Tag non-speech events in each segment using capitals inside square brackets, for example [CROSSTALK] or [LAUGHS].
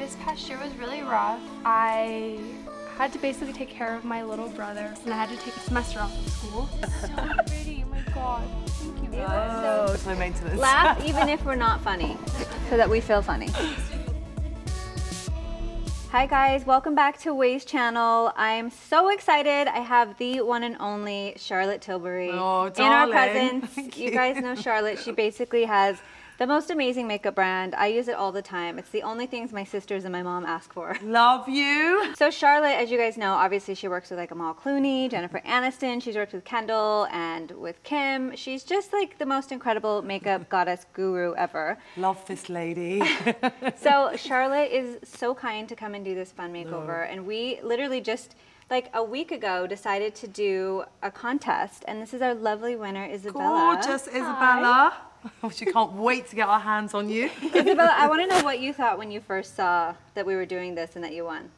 this past year was really rough. I had to basically take care of my little brother and I had to take a semester off of school. [LAUGHS] so pretty, oh my god. Thank you guys. Oh, it's low maintenance. Laugh even if we're not funny, so that we feel funny. Hi guys, welcome back to OUAI's channel. I'm so excited. I have the one and only Charlotte Tilbury Oh, in our presence. [LAUGHS] Thank You you. guys know Charlotte. She basically has the most amazing makeup brand. I use it all the time. It's the only things my sisters and my mom ask for. [LAUGHS] Love you. So Charlotte, as you guys know, obviously she works with like Amal Clooney, Jennifer Aniston. She's worked with Kendall and with Kim. She's just like the most incredible makeup [LAUGHS] goddess guru ever. Love this lady. [LAUGHS] So Charlotte is so kind to come and do this fun makeover, and we literally just like a week ago decided to do a contest, and this is our lovely winner, Isabella. Gorgeous Isabella. [LAUGHS] She can't wait to get our hands on you. [LAUGHS] Isabella, I want to know what you thought when you first saw that we were doing this and that you won.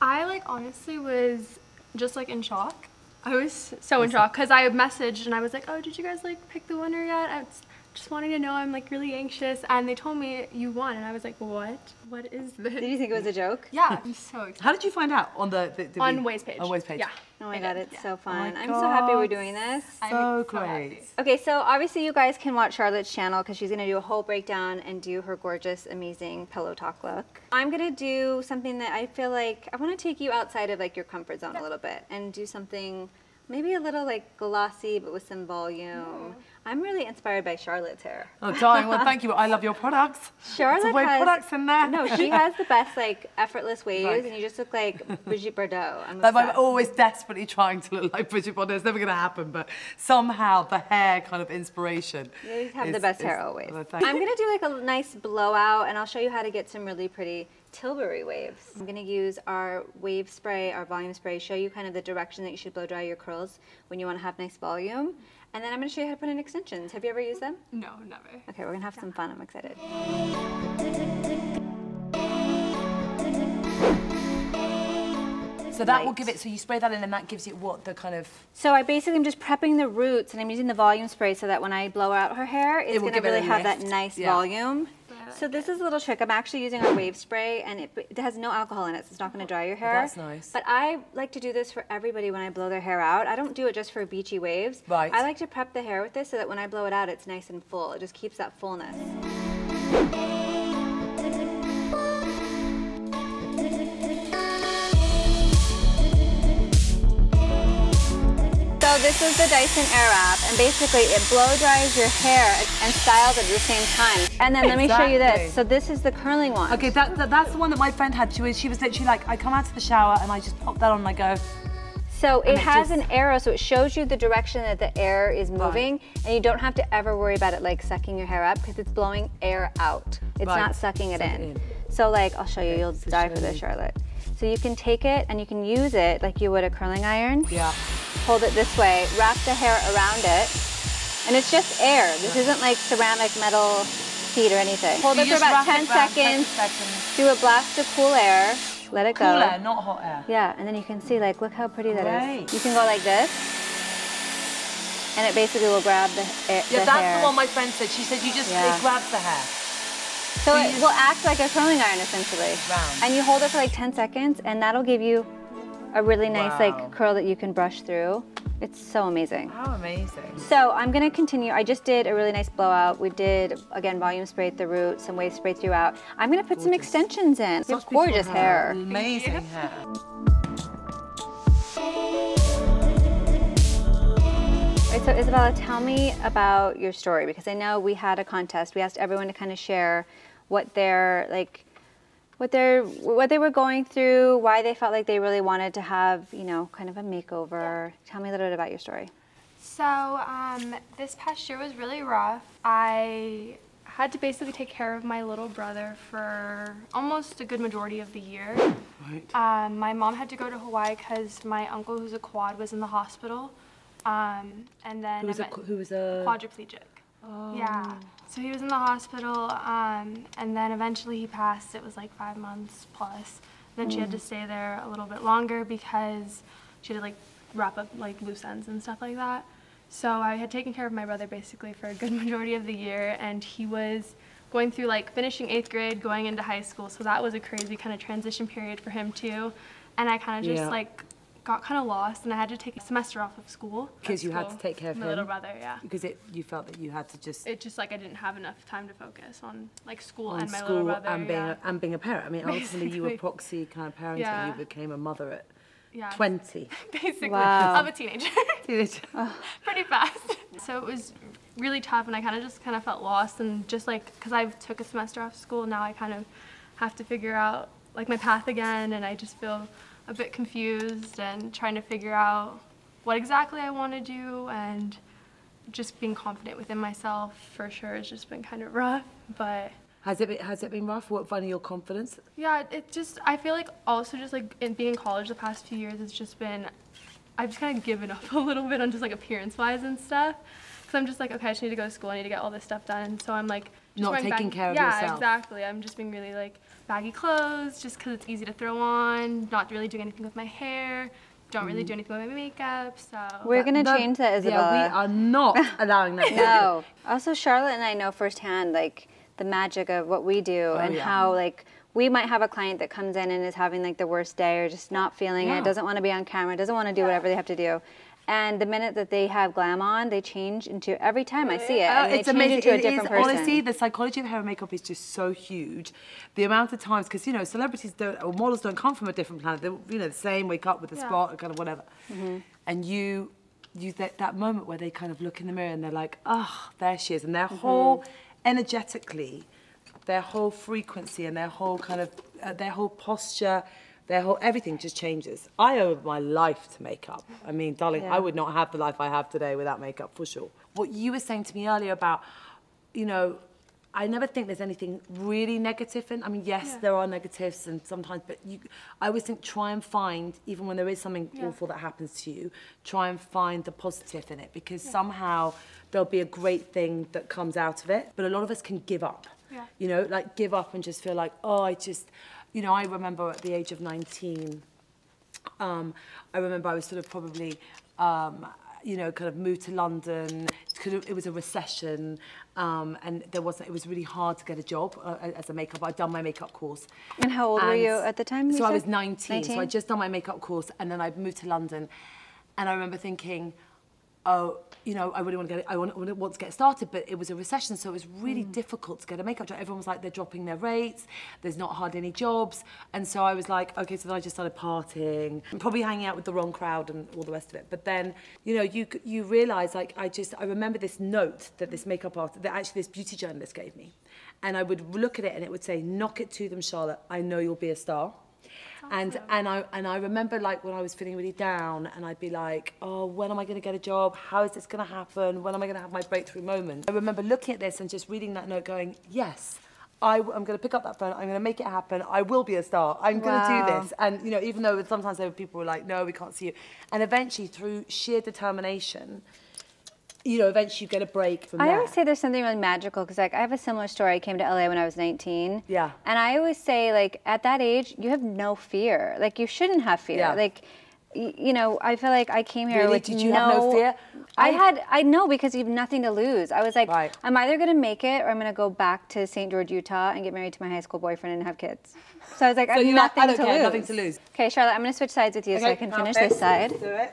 I like honestly was just like in shock. I was so in shock because I messaged and I was like, oh, did you guys like pick the winner yet? I was just wanting to know. I'm like really anxious. And they told me you won. And I was like, what? What is this? Did you think it was a joke? Yeah, I'm so excited. How did you find out on the, the, the On OUAI's page. On OUAI's page. Yeah. Oh my I god, did, it's so fun. Oh my I'm so happy we're doing this. I'm So so great. Okay, so obviously you guys can watch Charlotte's channel because she's gonna do a whole breakdown and do her gorgeous, amazing pillow talk look. I'm gonna do something that I feel like I want to take you outside of like your comfort zone a little bit and do something maybe a little like glossy but with some volume. I'm really inspired by Charlotte's hair. Oh, darling. Well, thank you. I love your [LAUGHS] products. Charlotte Lots of wave has products in there. no, she has the best like effortless waves, Right. and you just look like Brigitte Bardot. I'm Like, I'm always desperately trying to look like Brigitte Bardot. It's never going to happen, but somehow the hair kind of inspiration. You have the best is- hair always. well, I'm gonna do like a nice blowout and I'll show you how to get some really pretty Tilbury waves. I'm gonna use our wave spray, our volume spray, show you kind of the direction that you should blow dry your curls when you wanna have nice volume. And then I'm gonna show you how to put in extensions. Have you ever used them? No, never. Okay, we're gonna have some fun. I'm excited. So that will give it, so you spray that in and that gives it what the kind of, So I basically am just prepping the roots and I'm using the volume spray so that when I blow out her hair, it's will gonna give it a really have that nice Yeah. volume. So this is a little trick. I'm actually using our wave spray and it, it has no alcohol in it, so it's not gonna dry your hair. that's nice. But I like to do this for everybody when I blow their hair out. I don't do it just for beachy waves. Right. I like to prep the hair with this so that when I blow it out, it's nice and full. It just keeps that fullness. So this is the Dyson Airwrap, and basically it blow dries your hair and styles at the same time. And then let me show you this. So this is the curling one. okay, that, that, that's the one that my friend had. She was, she was literally like, I come out of the shower and I just pop that on and I go, So it it has just- an arrow, so it shows you the direction that the air is moving, and you don't have to ever worry about it like sucking your hair up because it's blowing air out. It's Right. not sucking it in. it in. So like, I'll show you. You'll die for this. Charlotte. So you can take it and you can use it like you would a curling iron. yeah. Hold it this way, wrap the hair around it, and it's just air. This isn't like ceramic metal feet or anything. Hold You it for about 10 it around 10 seconds. seconds. Do a blast of cool air. Let it Cool go. air, not hot air. Yeah, and then you can see, like, look how pretty that is. Great. You can go like this, and it basically will grab the, air, Yeah, the that's hair. the one my friend said. She said you just, Yeah. it grabs the hair. so you it will act like a curling iron, essentially. Round. And you hold it for like 10 seconds, and that'll give you a really nice, Wow. like, curl that you can brush through. It's so amazing. How amazing. So I'm gonna continue. I just did a really nice blowout. We did, again, volume spray at the root, some wave spray throughout. I'm gonna put some extensions in. You have gorgeous hair. Amazing hair. Right, so Isabella, tell me about your story because I know we had a contest. We asked everyone to kind of share what their like what their what they were going through, why they felt like they really wanted to have, you know, kind of a makeover. Tell me a little bit about your story. So, um, this past year was really rough. I had to basically take care of my little brother for almost a good majority of the year. Right. Um, my mom had to go to Hawaii because my uncle, who's a quad, was in the hospital. Um, and then Who was a, event- who was a, quadriplegic. Yeah. So he was in the hospital, um, and then eventually he passed. It was like five months plus. Then she had to stay there a little bit longer because she had to like wrap up like loose ends and stuff like that. So I had taken care of my brother basically for a good [LAUGHS] majority of the year, and he was going through like finishing eighth grade, going into high school. So that was a crazy kind of transition period for him too. And I kind of just Yeah. like got kind of lost and I had to take a semester off of school. Because you had to take care of my him? little brother, yeah. Because it, you felt that you had to just It just like I didn't have enough time to focus on like school on and my school little brother. and being yeah. a, and being a parent. I mean, [LAUGHS] ultimately, you were proxy kind of parenting. Yeah. You became a mother at yeah. [LAUGHS] 20. basically Wow. of a teenager. [LAUGHS] Teenage- Pretty fast. So it was really tough, and I kind of just kind of felt lost, and just like because I took a semester off school, now I kind of have to figure out like my path again, and I just feel a bit confused and trying to figure out what exactly I want to do, and just being confident within myself for sure has just been kind of rough, but. Has it been, has it been rough? What finding your confidence? Yeah, it just I feel like also just like in being in college the past few years it's just been I've just kind of given up [LAUGHS] a little bit on just like appearance wise and stuff. Cause I'm just like okay, I just need to go to school. I need to get all this stuff done. So I'm like just Not wearing taking baggy- care of yeah, yourself. exactly. I'm just being really like baggy clothes just because it's easy to throw on. Not really doing anything with my hair. Don't really Mm. do anything with my makeup. So We're gonna No, change that, Isabella. Yeah, we are not [LAUGHS] allowing that. to No. Also, Charlotte and I know firsthand like the magic of what we do and Oh, yeah. how like we might have a client that comes in and is having like the worst day or just not feeling Yeah. it, doesn't want to be on camera, doesn't want to do whatever they have to do. And the minute that they have glam on, they change into every time I see it, Oh, it's amazing. into a different is- person. Honestly, the psychology of hair and makeup is just so huge. The amount of times, because you know, celebrities don't or models don't come from a different planet. They're you know the same, wake up with a Yeah. spot, kind of whatever. Mm-hmm. And you, you that that moment where they kind of look in the mirror and they're like, oh, there she is, and their mm-hmm. whole energetically, their whole frequency and their whole kind of uh, their whole posture. Their whole everything just changes. I owe my life to makeup. I mean, darling, Yeah. I would not have the life I have today without makeup for sure. What you were saying to me earlier about, you know, I never think there's anything really negative in. I mean, yes, Yeah. there are negatives and sometimes, but you, I always think try and find, even when there is something Yeah. awful that happens to you, try and find the positive in it because somehow there'll be a great thing that comes out of it. But a lot of us can give up. Yeah. You know, like give up and just feel like, oh, I just, you know, I remember at the age of 19, um, I remember I was sort of probably, um, you know, kind of moved to London. It was a recession, um, and there wasn't. It was really hard to get a job uh, as a makeup. I'd done my makeup course. And how old were you at the time, So I was 19, So I 19? just done my makeup course, and then I moved to London, and I remember thinking, oh, you know, I really want to get, I want, I want to get started, but it was a recession, so it was really Mm. difficult to get a makeup job. Everyone was like, they're dropping their rates, there's not hardly any jobs, and so I was like, okay, so then I just started partying, and probably hanging out with the wrong crowd and all the rest of it. But then, you know, you you realise, like, I just, I remember this note that this makeup artist, that actually this beauty journalist gave me, and I would look at it and it would say, knock it to them, Charlotte. I know you'll be a star. And and I and I remember like when I was feeling really down and I'd be like, oh, when am I going to get a job? How is this going to happen? When am I going to have my breakthrough moment? I remember looking at this and just reading that note, going, yes. I, am going to pick up that phone. I'm going to make it happen. I will be a star. I'm going to do this. And you know, even though sometimes there were people who were like, no, we can't see you. And eventually, through sheer determination, you know, eventually you get a break from I there. always say there's something really magical because like I have a similar story. I came to LA when I was 19. Yeah. And I always say like at that age you have no fear. Like you shouldn't have fear. Yeah. Like y- you know, I feel like I came here Really? with Did you have no fear? I, I- had I know because you have nothing to lose. I was like Right. I'm either going to make it or I'm going to go back to St. George, Utah and get married to my high school boyfriend and have kids. So I was like I have like, nothing I don't to care, lose. nothing to lose. Okay, Charlotte, I'm going to switch sides with you so I can finish this side. Do it.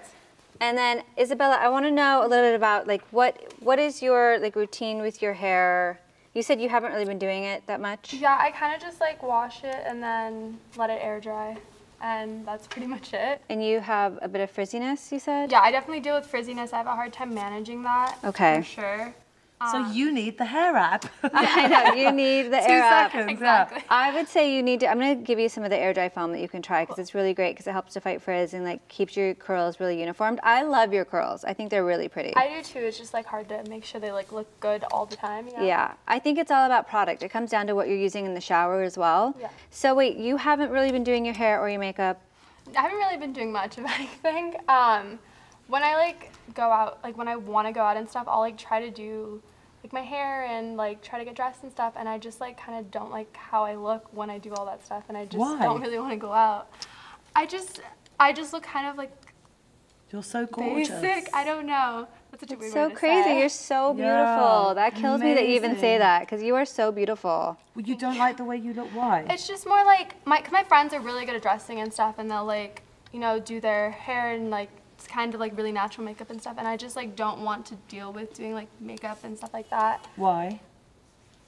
And then Isabella, I want to know a little bit about like what what is your like routine with your hair? You said you haven't really been doing it that much. Yeah, I kind of just like wash it and then let it air dry, and that's pretty much it. And you have a bit of frizziness, you said? Yeah, I definitely deal with frizziness. I have a hard time managing that. Okay. For sure. So you need the hair app. [LAUGHS] I know you [LAUGHS] need the Two air up. seconds. Exactly. I would say you need to. I'm going to give you some of the air dry foam that you can try because it's really great because it helps to fight frizz and like keeps your curls really uniformed. I love your curls. I think they're really pretty. I do too. It's just like hard to make sure they like look good all the time. Yeah. yeah, I think it's all about product. It comes down to what you're using in the shower as well. Yeah. So wait, you haven't really been doing your hair or your makeup. I haven't really been doing much of [LAUGHS] anything. Um, when I like go out, like when I want to go out and stuff, I'll like try to do like my hair and like try to get dressed and stuff. And I just like kind of don't like how I look when I do all that stuff. And I just Why? don't really want to go out. I just, I just look kind of like You're so gorgeous. basic. I don't know. That's such a weird It's way so to crazy. say. You're so Yeah, beautiful. that kills me that you even say that because you are so beautiful. Well, you don't like the way you look. Why? It's just more like my, cause my friends are really good at dressing and stuff, and they'll like, you know, do their hair and like it's kind of like really natural makeup and stuff, and I just like don't want to deal with doing like makeup and stuff like that. Why?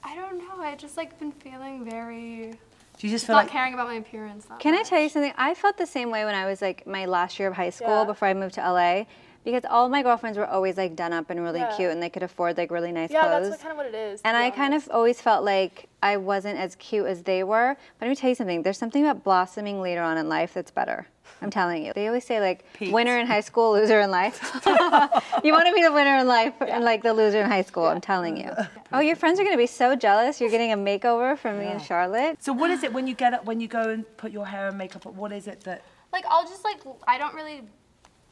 I don't know. I just like been feeling very Do you just feel not like caring about my appearance. That Can I tell you something? I felt the same way when I was like my last year of high school Yeah. before I moved to LA because all my girlfriends were always like done up and really Yeah. cute and they could afford like really nice Yeah, clothes. that's what, kind of what it is. and be I kind of always felt like I wasn't as cute as they were. But let me tell you something. There's something about blossoming later on in life that's better. I'm telling you. They always say like Peaked. winner in high school, loser in life. [LAUGHS] you want to be the winner in life and like the loser in high school. I'm telling you. Oh, your friends are gonna be so jealous. You're getting a makeover from me and Charlotte. So what is it when you get up when you go and put your hair and makeup on? What is it that like I'll just like I don't really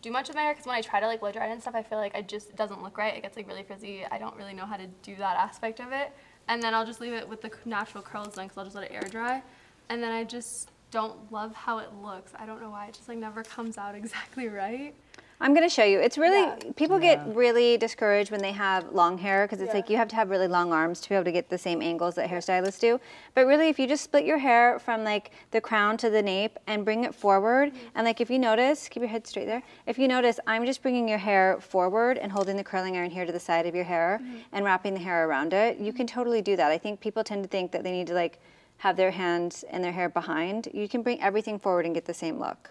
do much of my hair because when I try to like blow dry it and stuff, I feel like it just doesn't look right. It gets like really frizzy. I don't really know how to do that aspect of it, and then I'll just leave it with the natural curls then because I'll just let it air dry, and then I just don't love how it looks. I don't know why. It just like never comes out exactly right. I'm gonna show you. It's really Yeah. people get really discouraged when they have long hair because it's Yeah. like you have to have really long arms to be able to get the same angles that hairstylists do. But really, if you just split your hair from like the crown to the nape and bring it forward, mm-hmm. and like if you notice, keep your head straight there. If you notice, I'm just bringing your hair forward and holding the curling iron here to the side of your hair mm-hmm. and wrapping the hair around it. You mm-hmm. can totally do that. I think people tend to think that they need to like have their hands and their hair behind. You can bring everything forward and get the same look.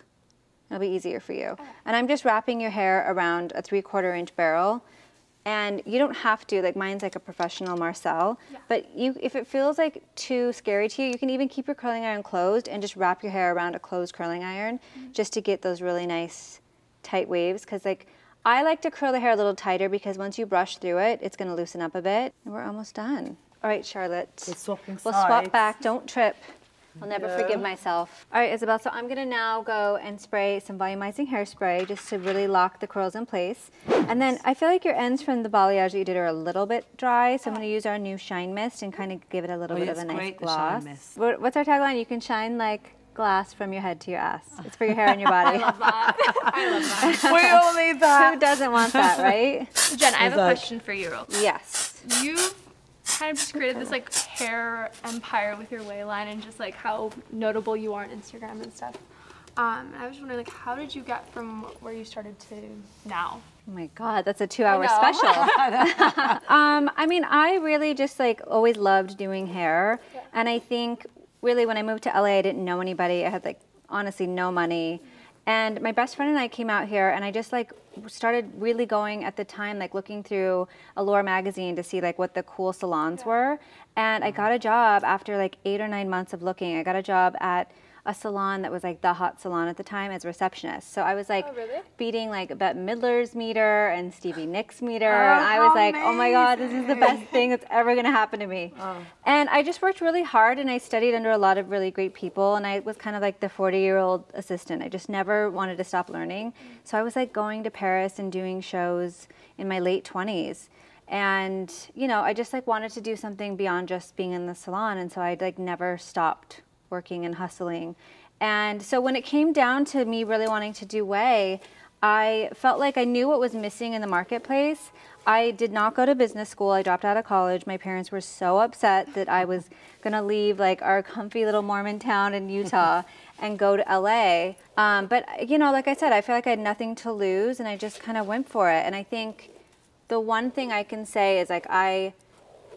It'll be easier for you. Oh. And I'm just wrapping your hair around a three quarter inch barrel. And you don't have to, like mine's like a professional Marcel, but you, if it feels like too scary to you, you can even keep your curling iron closed and just wrap your hair around a closed curling iron mm-hmm. just to get those really nice tight waves. Cause like, I like to curl the hair a little tighter because once you brush through it, it's gonna loosen up a bit. And we're almost done. All right, Charlotte. We're swapping We'll sides. swap back, don't trip. I'll never Yeah. forgive myself. All right, Isabel, so I'm gonna now go and spray some volumizing hairspray just to really lock the curls in place. And then I feel like your ends from the balayage that you did are a little bit dry, so I'm gonna use our new Shine Mist and kind of give it a little Oh, bit of a nice great, the Shine gloss. Mist. What's our tagline? You can shine like glass from your head to your ass. It's for your hair and your [LAUGHS] body. I love that. [LAUGHS] we all need Who doesn't want that, right? Jen, I have a question for you. yes. You've kind of just created this like hair empire with your OUAI line and just like how notable you are on Instagram and stuff. Um, I was wondering like how did you get from where you started to now? Oh my God, that's a two-hour special. [LAUGHS] [LAUGHS] um, I mean, I really just like always loved doing hair, and I think really when I moved to LA, I didn't know anybody. I had like honestly no money, and my best friend and I came out here, and I just like started really going at the time, like looking through Allure magazine to see like what the cool salons were, and I mm-hmm. got a job after like eight or nine months of looking. I got a job at a salon that was like the hot salon at the time as receptionist. So I was like Oh, really? beating like Bette Midler's meter and Stevie Nicks meter. Oh, and I was like, oh my God, this is the best thing that's ever gonna happen to me. Oh. And I just worked really hard and I studied under a lot of really great people. And I was kind of like the 40 year old assistant. I just never wanted to stop learning. So I was like going to Paris and doing shows in my late 20s. And, you know, I just like wanted to do something beyond just being in the salon. And so I like never stopped working and hustling. And so when it came down to me really wanting to do OUAI, I felt like I knew what was missing in the marketplace. I did not go to business school. I dropped out of college. My parents were so upset that I was [LAUGHS] going to leave like our comfy little Mormon town in Utah [LAUGHS] and go to LA. Um, but you know, like I said, I feel like I had nothing to lose and I just kind of went for it. And I think the one thing I can say is like I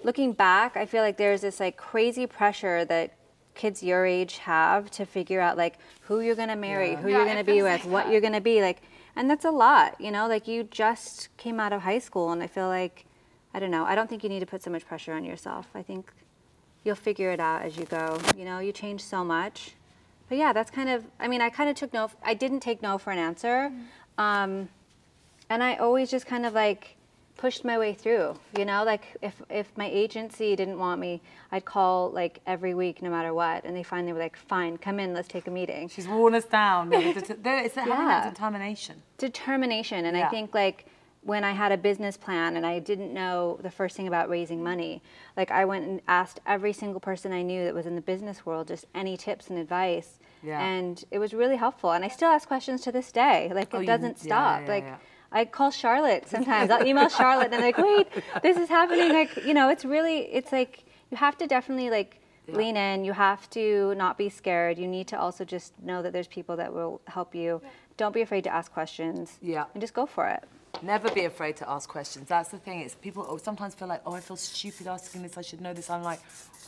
looking back, I feel like there's this like crazy pressure that kids your age have to figure out like who you're gonna marry, who Yeah, you're gonna be with, like what that. you're gonna be like, and that's a lot, you know. Like you just came out of high school, and I feel like I don't know. I don't think you need to put so much pressure on yourself. I think you'll figure it out as you go. You know, you change so much. But yeah, that's kind of. I mean, I kind of took no. I didn't take no for an answer. Um, and I always just kind of like pushed my way through. You know, like if if my agency didn't want me, I'd call like every week, no matter what, and they finally were like, "Fine, come in, let's take a meeting." She's worn us down. It's it's having that Yeah. determination. Determination, and I think like when I had a business plan and I didn't know the first thing about raising money, like I went and asked every single person I knew that was in the business world just any tips and advice. Yeah. And it was really helpful. And I still ask questions to this day. Like Oh, it doesn't yeah, stop. yeah, like yeah. I call Charlotte sometimes. I'll email Charlotte and I'm like, wait, this is happening. Like, you know, it's really, it's like, you have to definitely like lean in. You have to not be scared. You need to also just know that there's people that will help you. Don't be afraid to ask questions. Yeah. And just go for it. Never be afraid to ask questions. That's the thing. It's people oh, sometimes feel like, oh, I feel stupid asking this. I should know this. I'm like,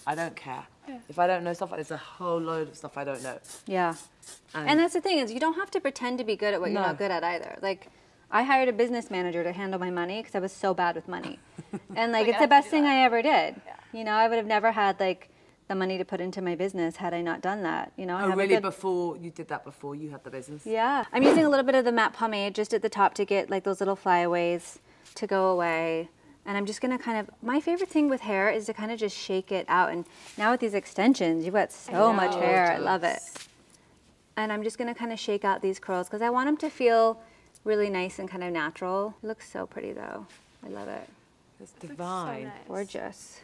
I don't care. If I don't know stuff, there's a whole load of stuff I don't know. Yeah. And- And that's the thing is you don't have to pretend to be good at what you're not good at either. Like I hired a business manager to handle my money because I was so bad with money. [LAUGHS] And like it's the best thing I ever did. You know, I would have never had like the money to put into my business had I not done that. You know, Oh, have really? good- Before you did that before you had the business? Yeah. I'm using a little bit of the matte pomade just at the top to get like those little flyaways to go away. And I'm just gonna kind of, my favorite thing with hair is to kind of just shake it out. And now with these extensions, you've got so much hair. I love it. And I'm just gonna kind of shake out these curls because I want them to feel really nice and kind of natural. It looks so pretty though. I love it. It's So divine. nice. Gorgeous.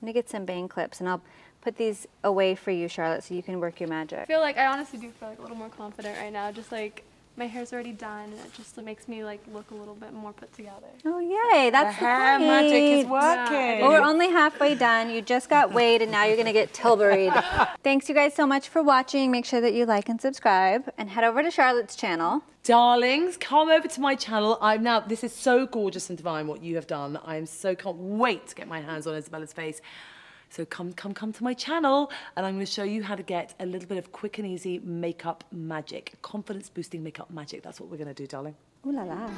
I'm gonna get some bang clips and I'll put these away for you, Charlotte, so you can work your magic. I feel like I honestly do feel like a little more confident right now. Just like my hair's already done, and it just makes me like look a little bit more put together. Oh yay, that's the the hair magic is point. working. Well, we're only halfway done. You just got [LAUGHS] OUAI'd and now you're going to get Tilburyed. [LAUGHS] Thanks you guys so much for watching. Make sure that you like and subscribe and head over to Charlotte's channel. Darlings, come over to my channel. I'm now, this is so gorgeous and divine what you have done. I am so, can't wait to get my hands on Isabella's face. So come, come, come to my channel and I'm going to show you how to get a little bit of quick and easy makeup magic. Confidence boosting makeup magic. That's what we're going to do, darling. Ooh la la.